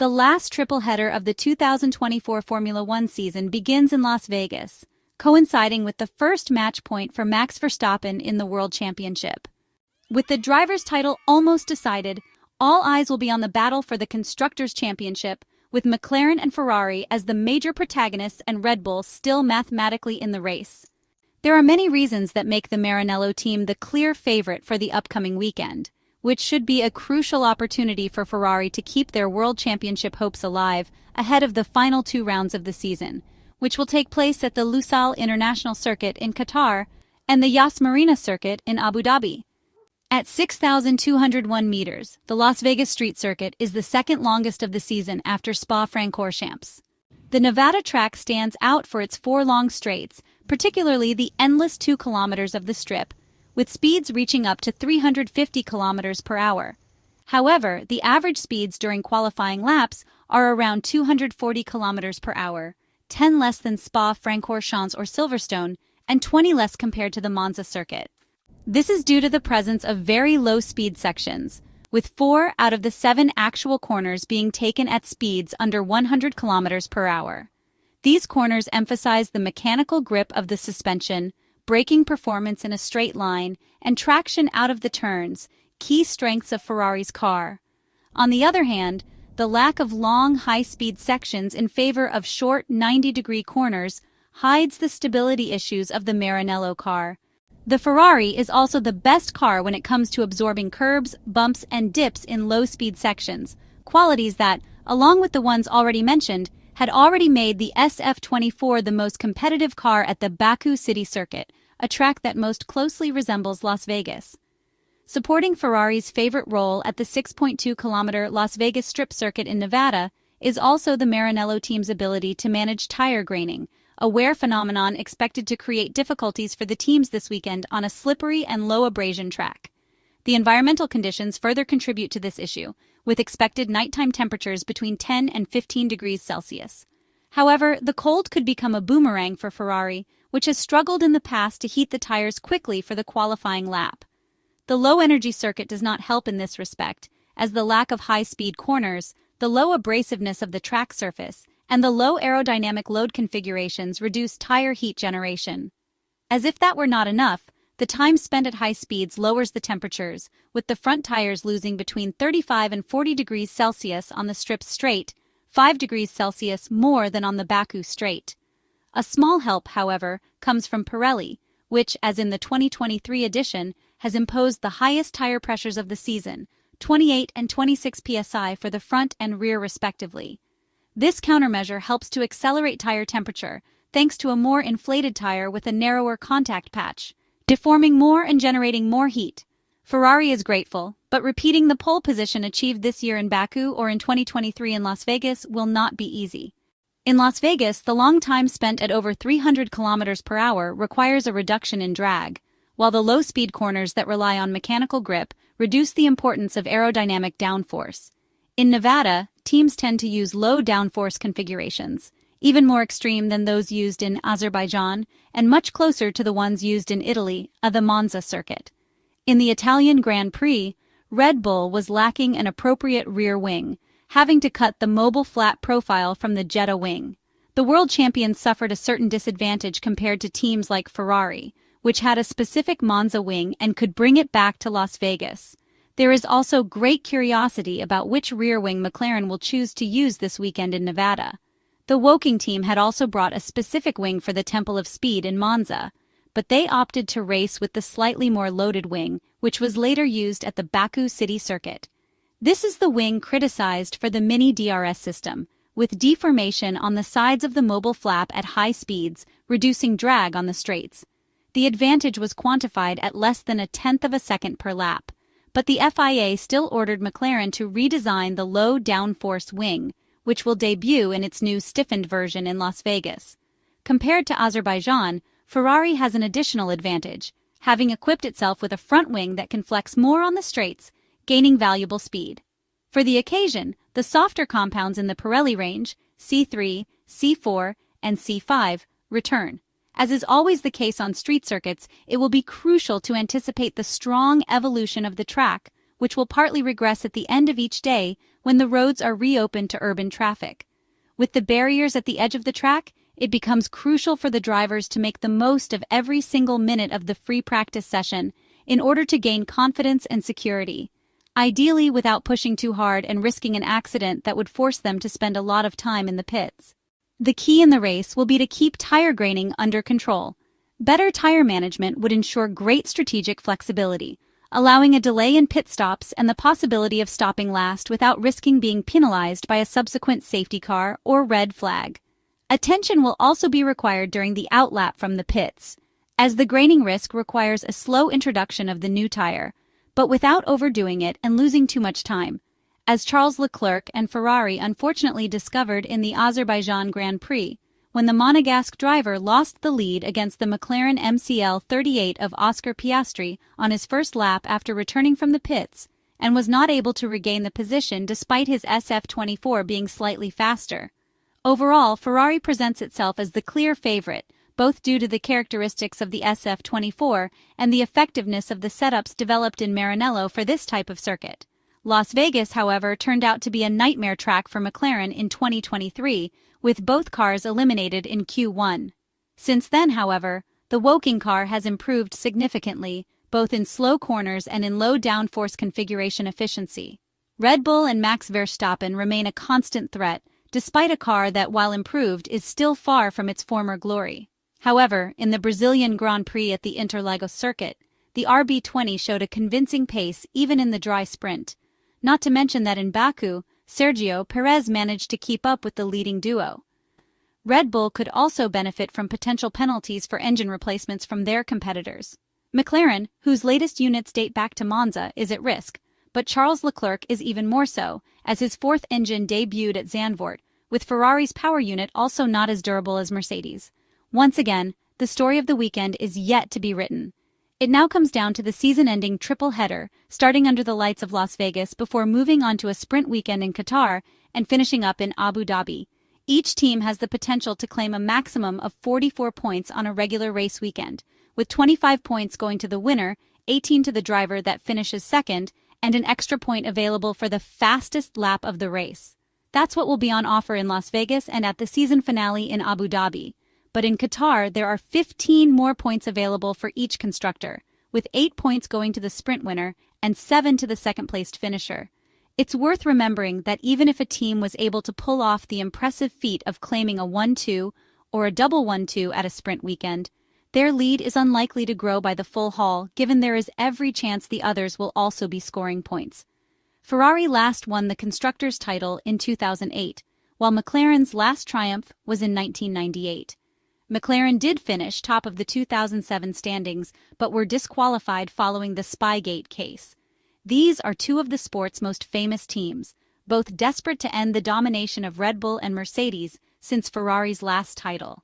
The last triple header of the 2024 Formula One season begins in Las Vegas, coinciding with the first match point for Max Verstappen in the World Championship. With the driver's title almost decided, all eyes will be on the battle for the Constructors' Championship, with McLaren and Ferrari as the major protagonists and Red Bull still mathematically in the race. There are many reasons that make the Maranello team the clear favorite for the upcoming weekend, which should be a crucial opportunity for Ferrari to keep their World Championship hopes alive ahead of the final two rounds of the season, which will take place at the Lusail International Circuit in Qatar and the Yas Marina Circuit in Abu Dhabi. At 6,201 meters, the Las Vegas Street Circuit is the second longest of the season after Spa-Francorchamps. The Nevada track stands out for its four long straights, particularly the endless two kilometers of the strip, with speeds reaching up to 350 kilometers per hour. However, the average speeds during qualifying laps are around 240 kilometers per hour, 10 less than Spa-Francorchamps or Silverstone, and 20 less compared to the Monza circuit. This is due to the presence of very low speed sections, with four out of the seven actual corners being taken at speeds under 100 kilometers per hour. These corners emphasize the mechanical grip of the suspension, braking performance in a straight line, and traction out of the turns, key strengths of Ferrari's car. On the other hand, the lack of long, high-speed sections in favor of short 90-degree corners hides the stability issues of the Maranello car, the Ferrari is also the best car when it comes to absorbing curbs, bumps, and dips in low-speed sections, qualities that, along with the ones already mentioned, had already made the SF24 the most competitive car at the Baku City Circuit, a track that most closely resembles Las Vegas. Supporting Ferrari's favorite role at the 6.2-kilometer Las Vegas Strip Circuit in Nevada is also the Maranello team's ability to manage tire graining, a wear phenomenon expected to create difficulties for the teams this weekend on a slippery and low abrasion track. The environmental conditions further contribute to this issue, with expected nighttime temperatures between 10 and 15 degrees Celsius. However, the cold could become a boomerang for Ferrari, which has struggled in the past to heat the tires quickly for the qualifying lap. The low energy circuit does not help in this respect, as the lack of high speed corners, the low abrasiveness of the track surface, and the low aerodynamic load configurations reduce tire heat generation. As if that were not enough, the time spent at high speeds lowers the temperatures, with the front tires losing between 35 and 40 degrees Celsius on the strip straight, 5 degrees Celsius more than on the Baku straight. A small help, however, comes from Pirelli, which, as in the 2023 edition, has imposed the highest tire pressures of the season, 28 and 26 psi for the front and rear respectively. This countermeasure helps to accelerate tire temperature thanks to a more inflated tire with a narrower contact patch, deforming more and generating more heat. Ferrari is grateful, but repeating the pole position achieved this year in Baku or in 2023 in Las Vegas will not be easy. In Las Vegas, the long time spent at over 300 kilometers per hour requires a reduction in drag, while the low-speed corners that rely on mechanical grip reduce the importance of aerodynamic downforce. In Nevada, teams tend to use low downforce configurations, even more extreme than those used in Azerbaijan and much closer to the ones used in Italy at the Monza circuit. In the Italian Grand Prix, Red Bull was lacking an appropriate rear wing, having to cut the mobile flat profile from the Jeddah wing. The world champions suffered a certain disadvantage compared to teams like Ferrari, which had a specific Monza wing and could bring it back to Las Vegas. There is also great curiosity about which rear wing McLaren will choose to use this weekend in Nevada. The Woking team had also brought a specific wing for the Temple of Speed in Monza, but they opted to race with the slightly more loaded wing, which was later used at the Baku City Circuit. This is the wing criticized for the mini DRS system, with deformation on the sides of the mobile flap at high speeds, reducing drag on the straights. The advantage was quantified at less than a tenth of a second per lap but the FIA still ordered McLaren to redesign the low downforce wing, which will debut in its new stiffened version in Las Vegas. Compared to Azerbaijan, Ferrari has an additional advantage, having equipped itself with a front wing that can flex more on the straights, gaining valuable speed. For the occasion, the softer compounds in the Pirelli range, C3, C4, and C5, return. As is always the case on street circuits, it will be crucial to anticipate the strong evolution of the track, which will partly regress at the end of each day when the roads are reopened to urban traffic. With the barriers at the edge of the track, it becomes crucial for the drivers to make the most of every single minute of the free practice session in order to gain confidence and security, ideally without pushing too hard and risking an accident that would force them to spend a lot of time in the pits. The key in the race will be to keep tire graining under control. Better tire management would ensure great strategic flexibility, allowing a delay in pit stops and the possibility of stopping last without risking being penalized by a subsequent safety car or red flag. Attention will also be required during the outlap from the pits, as the graining risk requires a slow introduction of the new tire, but without overdoing it and losing too much time, as Charles Leclerc and Ferrari unfortunately discovered in the Azerbaijan Grand Prix, when the Monegasque driver lost the lead against the McLaren MCL 38 of Oscar Piastri on his first lap after returning from the pits and was not able to regain the position despite his SF24 being slightly faster. Overall, Ferrari presents itself as the clear favorite, both due to the characteristics of the SF24 and the effectiveness of the setups developed in Maranello for this type of circuit. Las Vegas, however, turned out to be a nightmare track for McLaren in 2023, with both cars eliminated in Q1. Since then, however, the Woking car has improved significantly, both in slow corners and in low downforce configuration efficiency. Red Bull and Max Verstappen remain a constant threat, despite a car that, while improved, is still far from its former glory. However, in the Brazilian Grand Prix at the Interlagos circuit, the RB20 showed a convincing pace even in the dry sprint. Not to mention that in Baku, Sergio Perez managed to keep up with the leading duo. Red Bull could also benefit from potential penalties for engine replacements from their competitors. McLaren, whose latest units date back to Monza, is at risk, but Charles Leclerc is even more so, as his fourth engine debuted at Zandvoort, with Ferrari's power unit also not as durable as Mercedes. Once again, the story of the weekend is yet to be written. It now comes down to the season-ending triple header, starting under the lights of Las Vegas before moving on to a sprint weekend in Qatar and finishing up in Abu Dhabi. Each team has the potential to claim a maximum of 44 points on a regular race weekend, with 25 points going to the winner, 18 to the driver that finishes second, and an extra point available for the fastest lap of the race. That's what will be on offer in Las Vegas and at the season finale in Abu Dhabi. But in Qatar, there are 15 more points available for each constructor, with 8 points going to the sprint winner and 7 to the second placed finisher. It's worth remembering that even if a team was able to pull off the impressive feat of claiming a 1 2 or a double 1 2 at a sprint weekend, their lead is unlikely to grow by the full haul, given there is every chance the others will also be scoring points. Ferrari last won the Constructors' title in 2008, while McLaren's last triumph was in 1998. McLaren did finish top of the 2007 standings, but were disqualified following the Spygate case. These are two of the sport's most famous teams, both desperate to end the domination of Red Bull and Mercedes since Ferrari's last title.